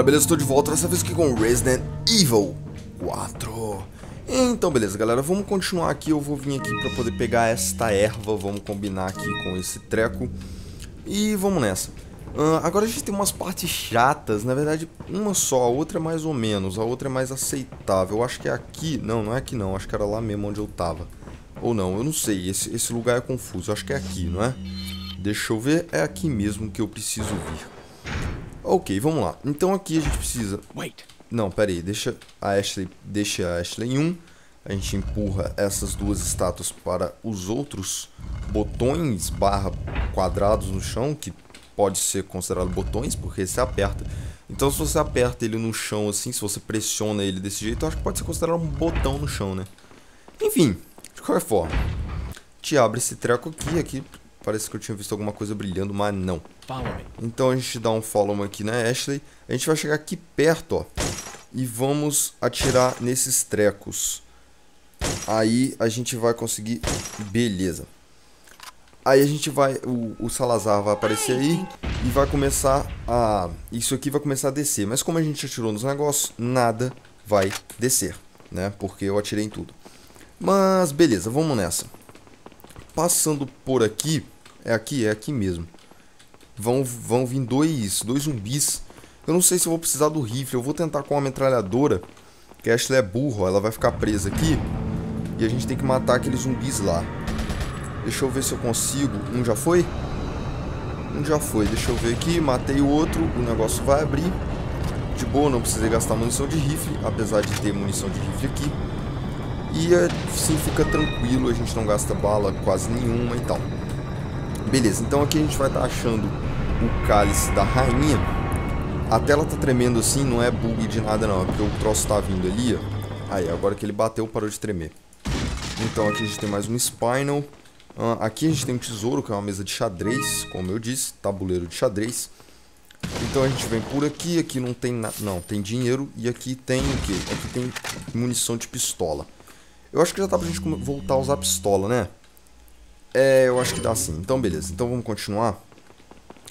Galera, beleza? Estou de volta dessa vez aqui com Resident Evil 4 Então beleza galera, vamos continuar aqui, eu vou vir aqui para poder pegar esta erva, vamos combinar aqui com esse treco. E vamos nessa. Uh, Agora a gente tem umas partes chatas, na verdade uma só, a outra é mais ou menos, a outra é mais aceitável. Eu acho que é aqui, não, não é aqui não, acho que era lá mesmo onde eu tava. Ou não, eu não sei, esse, esse lugar é confuso, eu acho que é aqui, não é? Deixa eu ver, é aqui mesmo que eu preciso vir Ok, vamos lá. Então aqui a gente precisa... Wait. Não, pera aí. Deixa a Ashley, deixa a Ashley em 1. A gente empurra essas duas estátuas para os outros botões barra quadrados no chão, que pode ser considerado botões, porque você aperta. Então se você aperta ele no chão assim, se você pressiona ele desse jeito, eu acho que pode ser considerado um botão no chão, né? Enfim, de qualquer forma. Te abre esse treco aqui, aqui Parece que eu tinha visto alguma coisa brilhando, mas não. Então a gente dá um follow aqui na Ashley. A gente vai chegar aqui perto, ó. E vamos atirar nesses trecos. Aí a gente vai conseguir... Beleza. Aí a gente vai... O, o Salazar vai aparecer aí. E vai começar a... Isso aqui vai começar a descer. Mas como a gente atirou nos negócios, nada vai descer. Né? Porque eu atirei em tudo. Mas beleza, vamos nessa passando por aqui, é aqui, é aqui mesmo. Vão, vão vir dois, dois zumbis. Eu não sei se eu vou precisar do rifle. Eu vou tentar com a metralhadora. Que a Ashley é burro, ela vai ficar presa aqui. E a gente tem que matar aqueles zumbis lá. Deixa eu ver se eu consigo. Um já foi? Um já foi. Deixa eu ver aqui. Matei o outro. O negócio vai abrir. De boa, não precisei gastar munição de rifle. Apesar de ter munição de rifle aqui. E assim fica tranquilo, a gente não gasta bala quase nenhuma e tal. Beleza, então aqui a gente vai estar tá achando o cálice da rainha. A tela tá tremendo assim, não é bug de nada não, é porque o troço tá vindo ali, ó. Aí, agora que ele bateu, parou de tremer. Então aqui a gente tem mais um Spinal. Uh, aqui a gente tem um tesouro, que é uma mesa de xadrez, como eu disse, tabuleiro de xadrez. Então a gente vem por aqui, aqui não tem nada, não, tem dinheiro e aqui tem o que? Aqui tem munição de pistola. Eu acho que já dá pra gente voltar a usar a pistola, né? É, eu acho que dá sim. Então, beleza. Então, vamos continuar.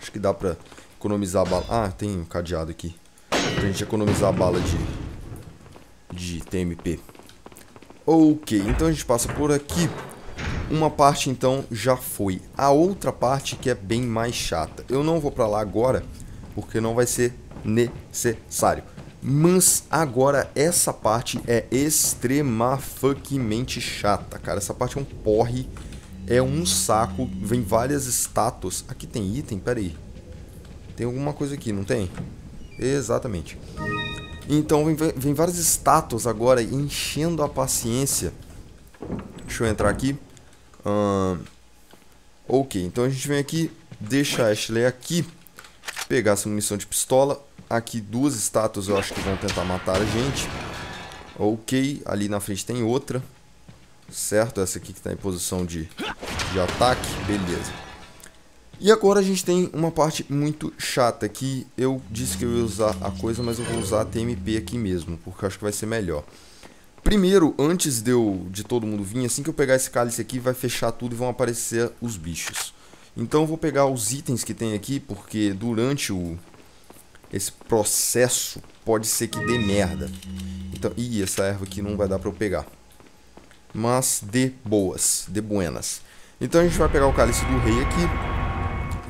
Acho que dá pra economizar a bala. Ah, tem um cadeado aqui. Pra gente economizar a bala de... De TMP. Ok, então a gente passa por aqui. Uma parte, então, já foi. A outra parte que é bem mais chata. Eu não vou pra lá agora, porque não vai ser necessário. Mas agora essa parte é extremamente chata, cara. Essa parte é um porre, é um saco, vem várias estátuas. Aqui tem item, peraí. Tem alguma coisa aqui, não tem? Exatamente. Então vem, vem várias estátuas agora enchendo a paciência. Deixa eu entrar aqui. ok, então a gente vem aqui, deixa a Ashley aqui, pegar essa munição de pistola Aqui duas estátuas eu acho que vão tentar matar a gente. Ok, ali na frente tem outra. Certo, essa aqui que está em posição de, de ataque. Beleza. E agora a gente tem uma parte muito chata que eu disse que eu ia usar a coisa, mas eu vou usar a TMP aqui mesmo, porque acho que vai ser melhor. Primeiro, antes de, eu, de todo mundo vir, assim que eu pegar esse cálice aqui, vai fechar tudo e vão aparecer os bichos. Então eu vou pegar os itens que tem aqui, porque durante o, esse processo pode ser que dê merda. Então, ih, essa erva aqui não vai dar para eu pegar. Mas de boas, de buenas. Então a gente vai pegar o cálice do rei aqui,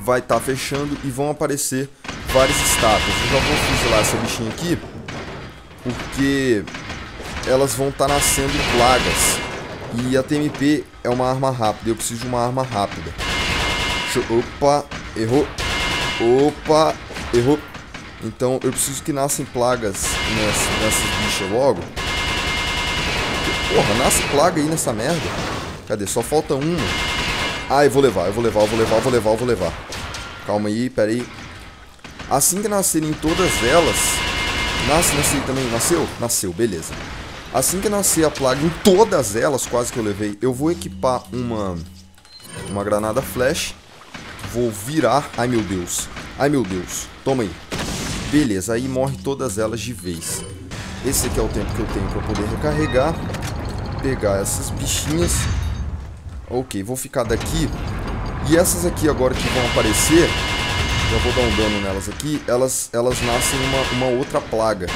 vai estar tá fechando e vão aparecer várias estátuas. Eu já vou fuzilar essa bichinha aqui, porque elas vão estar tá nascendo plagas. E a TMP é uma arma rápida, eu preciso de uma arma rápida. Opa, errou. Opa, errou. Então eu preciso que nascem plagas nessas, nessas bichas logo. Porra, nasce plaga aí nessa merda. Cadê? Só falta uma. Ah, eu vou levar, eu vou levar, eu vou levar, eu vou levar, eu vou levar. Calma aí, pera aí. Assim que nascerem todas elas... Nasce, nasce também. Nasceu? Nasceu, beleza. Assim que nascer a plaga em todas elas, quase que eu levei, eu vou equipar uma... Uma granada flash. Vou virar... Ai, meu Deus. Ai, meu Deus. Toma aí. Beleza, aí morre todas elas de vez. Esse aqui é o tempo que eu tenho para poder recarregar. Pegar essas bichinhas. Ok, vou ficar daqui. E essas aqui agora que vão aparecer, Já vou dar um dano nelas aqui. Elas, elas nascem uma, uma outra plaga.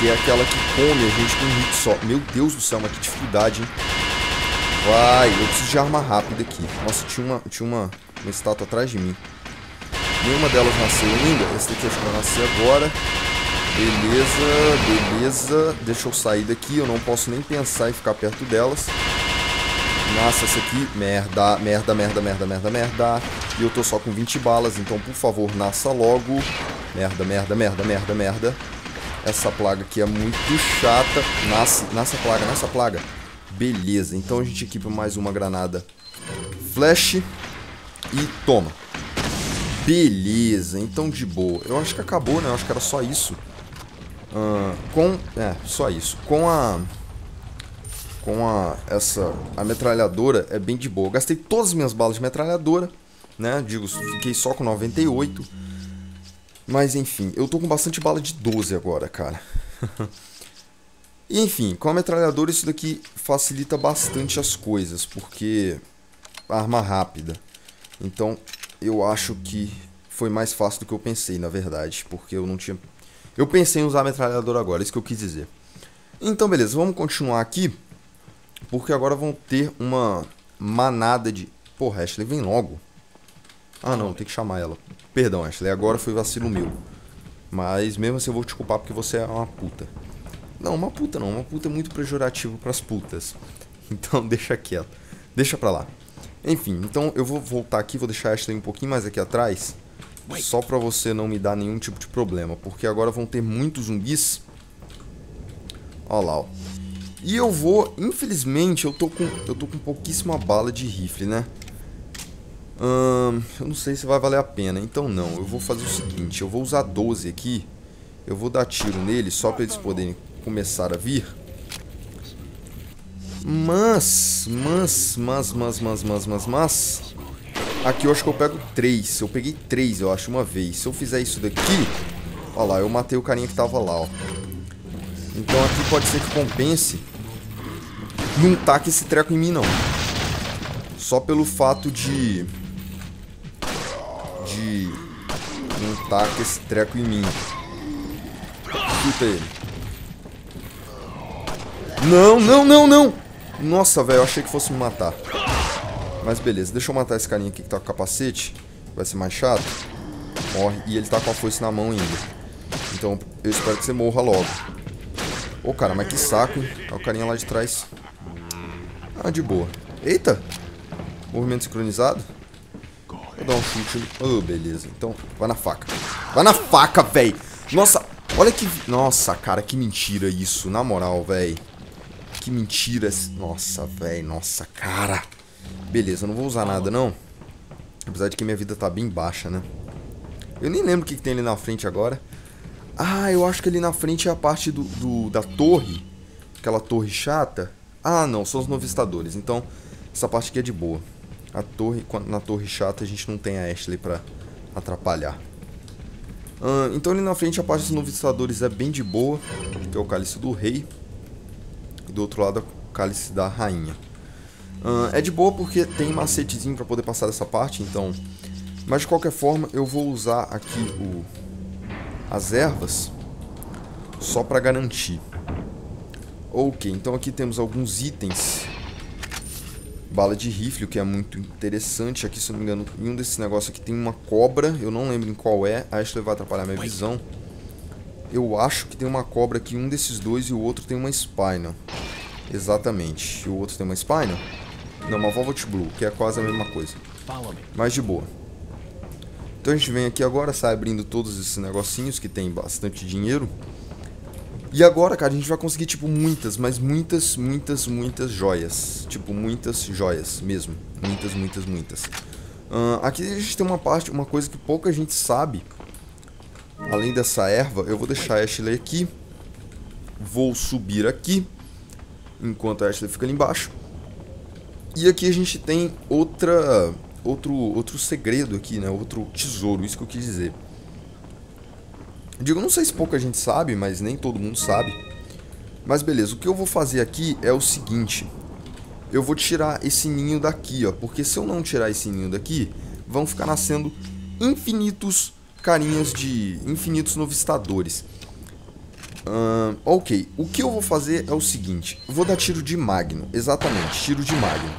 Que é aquela que come a gente com um hit só. Meu Deus do céu, mas que dificuldade, hein? Vai, eu preciso de arma rápida aqui. Nossa, tinha uma, tinha uma, uma estátua atrás de mim. Nenhuma delas nasceu ainda. Essa daqui acho que vai nascer agora. Beleza, beleza. Deixa eu sair daqui. Eu não posso nem pensar em ficar perto delas. Nasce essa aqui. Merda, merda, merda, merda, merda, merda. E eu tô só com 20 balas. Então, por favor, nasça logo. Merda, merda, merda, merda, merda. Essa plaga aqui é muito chata. Nasce, nasce a plaga, nasce a plaga. Beleza, então a gente equipa mais uma granada flash e toma. Beleza, então de boa. Eu acho que acabou, né? Eu acho que era só isso. Uh, com... É, só isso. Com a... Com a... Essa... A metralhadora é bem de boa. Gastei todas as minhas balas de metralhadora, né? Digo, fiquei só com 98. Mas enfim, eu tô com bastante bala de 12 agora, cara. E, enfim, com a metralhadora isso daqui facilita bastante as coisas, porque arma rápida. Então, eu acho que foi mais fácil do que eu pensei, na verdade, porque eu não tinha eu pensei em usar a metralhadora agora, isso que eu quis dizer. Então, beleza, vamos continuar aqui, porque agora vão ter uma manada de... Porra, Ashley, vem logo. Ah, não, tem que chamar ela. Perdão, Ashley, agora foi vacilo meu. Mas mesmo assim eu vou te culpar porque você é uma puta. Não, uma puta não. Uma puta é muito pejorativo pras putas. Então deixa quieto. Deixa pra lá. Enfim, então eu vou voltar aqui, vou deixar a Ashley um pouquinho mais aqui atrás. Só pra você não me dar nenhum tipo de problema. Porque agora vão ter muitos zumbis. Olha lá, ó. E eu vou, infelizmente, eu tô com, eu tô com pouquíssima bala de rifle, né? Hum, eu não sei se vai valer a pena, então não. Eu vou fazer o seguinte, eu vou usar 12 aqui. Eu vou dar tiro nele só pra eles poderem começar a vir. Mas, mas, mas, mas, mas, mas, mas, mas... Aqui eu acho que eu pego três. Eu peguei três, eu acho, uma vez. Se eu fizer isso daqui... Olha lá, eu matei o carinha que tava lá, ó. Então aqui pode ser que compense não taque esse treco em mim, não. Só pelo fato de... De... Não taque esse treco em mim. Escuta ele. Não, não, não, não. Nossa, velho, eu achei que fosse me matar. Mas beleza, deixa eu matar esse carinha aqui que tá com capacete. Vai ser mais chato. Morre. E ele tá com a foice na mão ainda. Então, eu espero que você morra logo. Ô, cara, mas que saco, hein? Olha o carinha lá de trás. Ah, de boa. Eita! Movimento sincronizado. Vou dar um chute. Oh, beleza. Então, vai na faca. Vai na faca, velho! Nossa, olha que... Nossa, cara, que mentira isso. Na moral, velho. Que mentira. Nossa, velho. Nossa, cara. Beleza, não vou usar nada, não. Apesar de que minha vida tá bem baixa, né? Eu nem lembro o que, que tem ali na frente agora. Ah, eu acho que ali na frente é a parte do, do, da torre. Aquela torre chata. Ah, não, são os novistadores. Então, essa parte aqui é de boa. A torre, na torre chata a gente não tem a Ashley pra atrapalhar. Ah, então ali na frente a parte dos novistadores é bem de boa. Que é o cálice do rei. E do outro lado o cálice da rainha. Uh, é de boa porque tem macetezinho para poder passar dessa parte, então... Mas de qualquer forma, eu vou usar aqui o... as ervas só para garantir. Ok, então aqui temos alguns itens. Bala de rifle, o que é muito interessante. Aqui, se eu não me engano, em um desses negócios aqui tem uma cobra. Eu não lembro em qual é. Acho que vai atrapalhar minha visão. Eu acho que tem uma cobra aqui, um desses dois, e o outro tem uma Spinal. Exatamente. E o outro tem uma Spinal? Não, uma Velvet Blue, que é quase a mesma coisa. Mas de boa. Então a gente vem aqui agora, sai abrindo todos esses negocinhos que tem bastante dinheiro. E agora, cara, a gente vai conseguir, tipo, muitas, mas muitas, muitas, muitas joias. Tipo, muitas joias mesmo. Muitas, muitas, muitas. Uh, aqui a gente tem uma parte, uma coisa que pouca gente sabe. Além dessa erva, eu vou deixar a Ashley aqui. Vou subir aqui. Enquanto a Ashley fica ali embaixo. E aqui a gente tem outra, outro, outro segredo aqui, né? Outro tesouro, isso que eu quis dizer. Digo, não sei se pouca gente sabe, mas nem todo mundo sabe. Mas beleza, o que eu vou fazer aqui é o seguinte. Eu vou tirar esse ninho daqui, ó. Porque se eu não tirar esse ninho daqui, vão ficar nascendo infinitos carinhas de infinitos novistadores. Uh, ok, o que eu vou fazer é o seguinte: vou dar tiro de magno, exatamente, tiro de magno,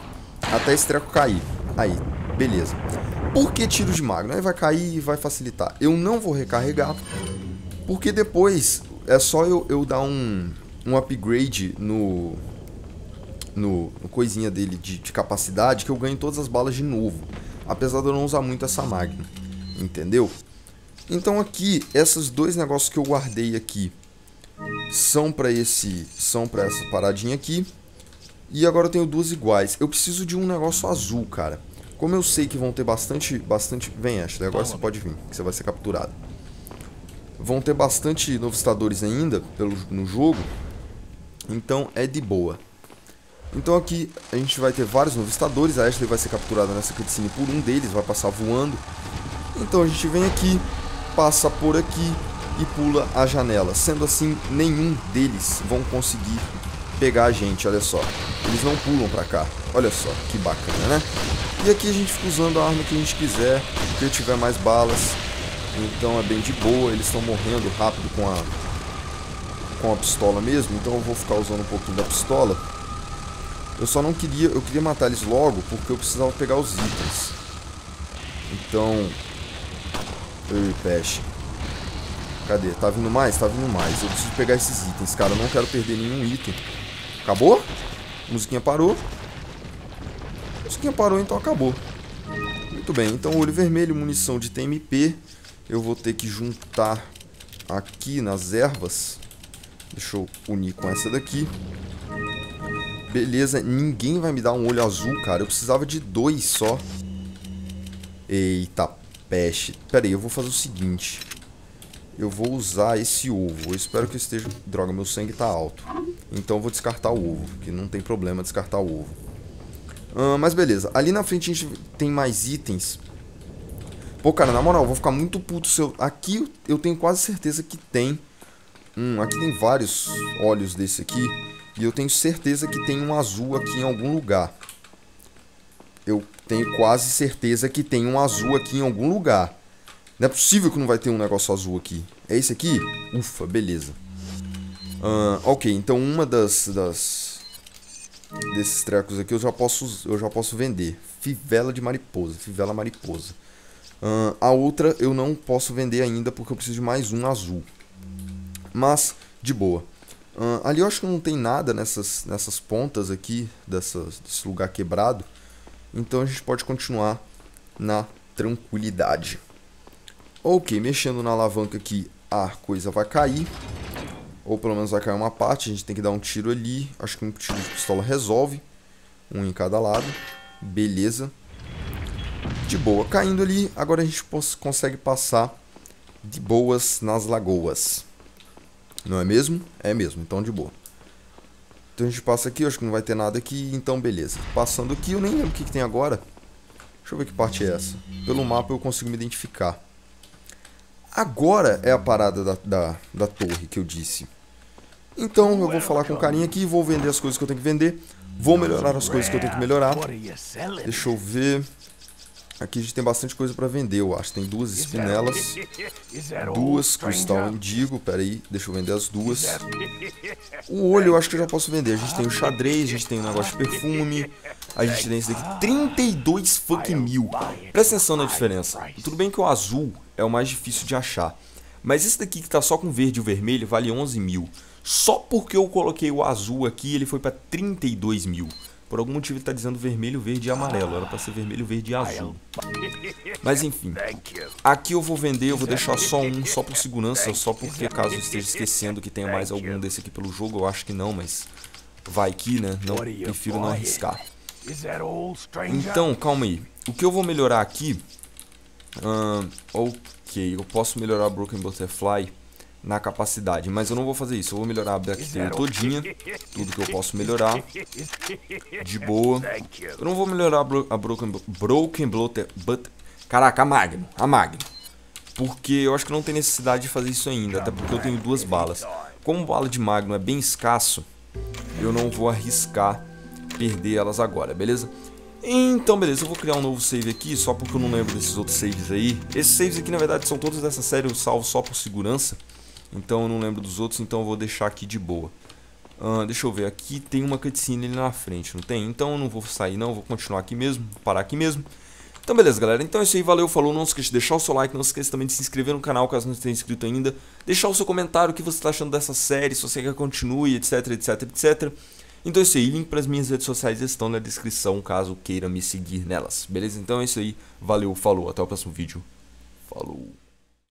até esse treco cair. Aí, beleza. Por que tiro de magno? Aí vai cair e vai facilitar. Eu não vou recarregar, porque depois é só eu, eu dar um, um upgrade no, no, no coisinha dele de, de, capacidade que eu ganho todas as balas de novo. Apesar de eu não usar muito essa máquina. Entendeu? Então aqui, esses dois negócios que eu guardei aqui são para esse, são para essa paradinha aqui. E agora eu tenho duas iguais. Eu preciso de um negócio azul, cara. Como eu sei que vão ter bastante, bastante... Vem, Ashley, agora você pode vir, que você vai ser capturado. Vão ter bastante novistadores ainda pelo, no jogo. Então é de boa. Então aqui a gente vai ter vários novistadores, a Ashley vai ser capturada nessa cutscene por um deles, vai passar voando. Então a gente vem aqui, passa por aqui e pula a janela. Sendo assim, nenhum deles vão conseguir pegar a gente, olha só. Eles não pulam pra cá, olha só, que bacana, né? E aqui a gente fica usando a arma que a gente quiser, que tiver mais balas. Então é bem de boa, eles estão morrendo rápido com a com a pistola mesmo, então eu vou ficar usando um pouquinho da pistola eu só não queria, eu queria matar eles logo porque eu precisava pegar os itens. Então, ei, peste. Cadê? Tá vindo mais? Tá vindo mais. Eu preciso pegar esses itens, cara. Eu não quero perder nenhum item. Acabou? A musiquinha parou. A musiquinha parou, então acabou. Muito bem. Então, olho vermelho, munição de TMP. Eu vou ter que juntar aqui nas ervas. Deixa eu unir com essa daqui. Beleza, ninguém vai me dar um olho azul, cara. Eu precisava de dois só. Eita, peste. Pera aí, eu vou fazer o seguinte. Eu vou usar esse ovo. Eu espero que esteja... Droga, meu sangue tá alto. Então eu vou descartar o ovo, que não tem problema descartar o ovo. Uh, mas beleza. Ali na frente a gente tem mais itens. Pô, cara, na moral, eu vou ficar muito puto se eu... Aqui eu tenho quase certeza que tem... Hum, aqui tem vários óleos desse aqui. E eu tenho certeza que tem um azul aqui em algum lugar. Eu tenho quase certeza que tem um azul aqui em algum lugar. Não é possível que não vai ter um negócio azul aqui. É esse aqui? Ufa, beleza. Uh, ok, então uma das, das desses trecos aqui eu já posso eu já posso vender. Fivela de mariposa, fivela mariposa. Uh, a outra eu não posso vender ainda porque eu preciso de mais um azul. Mas de boa. Uh, ali eu acho que não tem nada nessas, nessas pontas aqui, dessas, desse lugar quebrado. Então a gente pode continuar na tranquilidade. Ok, mexendo na alavanca aqui, a coisa vai cair. Ou pelo menos vai cair uma parte, a gente tem que dar um tiro ali. Acho que um tiro de pistola resolve. Um em cada lado. Beleza. De boa, caindo ali, agora a gente consegue passar de boas nas lagoas. Não é mesmo? É mesmo, então de boa. Então a gente passa aqui, acho que não vai ter nada aqui, então beleza. Passando aqui, eu nem lembro o que, que tem agora. Deixa eu ver que parte é essa. Pelo mapa eu consigo me identificar. Agora é a parada da, da, da torre que eu disse. Então eu vou falar com o carinha aqui, vou vender as coisas que eu tenho que vender. Vou melhorar as coisas que eu tenho que melhorar. Deixa eu ver. Aqui a gente tem bastante coisa para vender, eu acho. Tem duas espinelas, duas cristal indigo. Pera aí, deixa eu vender as duas. O olho eu acho que eu já posso vender. A gente tem o xadrez, a gente tem o negócio de perfume. A gente tem esse daqui, 32 fucking mil. Presta atenção na diferença. Tudo bem que o azul é o mais difícil de achar. Mas esse daqui que tá só com verde e vermelho vale 11 mil. Só porque eu coloquei o azul aqui, ele foi para 32 mil. Por algum motivo ele está dizendo vermelho, verde e amarelo. Era para ser vermelho, verde e azul. Mas enfim. Aqui eu vou vender, eu vou deixar só um, só por segurança. Só porque caso eu esteja esquecendo que tenha mais algum desse aqui pelo jogo. Eu acho que não, mas vai que, né? Não, prefiro não arriscar. Então, calma aí. O que eu vou melhorar aqui... Uh, ok, eu posso melhorar a Broken Butterfly na capacidade. Mas eu não vou fazer isso. Eu vou melhorar a bactéria todinha. Tudo que eu posso melhorar. De boa. Eu não vou melhorar a Broken, broken Blotter... But, caraca, a Magno. A Magno. Porque eu acho que não tem necessidade de fazer isso ainda. Até porque eu tenho duas balas. Como bala de Magno é bem escasso, eu não vou arriscar perder elas agora, beleza? Então, beleza, eu vou criar um novo save aqui, só porque eu não lembro desses outros saves aí. Esses saves aqui, na verdade, são todos dessa série, eu salvo só por segurança. Então eu não lembro dos outros, então eu vou deixar aqui de boa. Uh, deixa eu ver, aqui tem uma cutscene ali na frente, não tem? Então eu não vou sair não, vou continuar aqui mesmo, parar aqui mesmo. Então beleza, galera. Então é isso aí, valeu, falou. Não esqueça de deixar o seu like, não esqueça também de se inscrever no canal caso não esteja inscrito ainda. Deixar o seu comentário, o que você está achando dessa série, se você quer que continue, etc, etc, etc. Então é isso aí, link para as minhas redes sociais estão na descrição, caso queira me seguir nelas. Beleza? Então é isso aí, valeu, falou, até o próximo vídeo. Falou.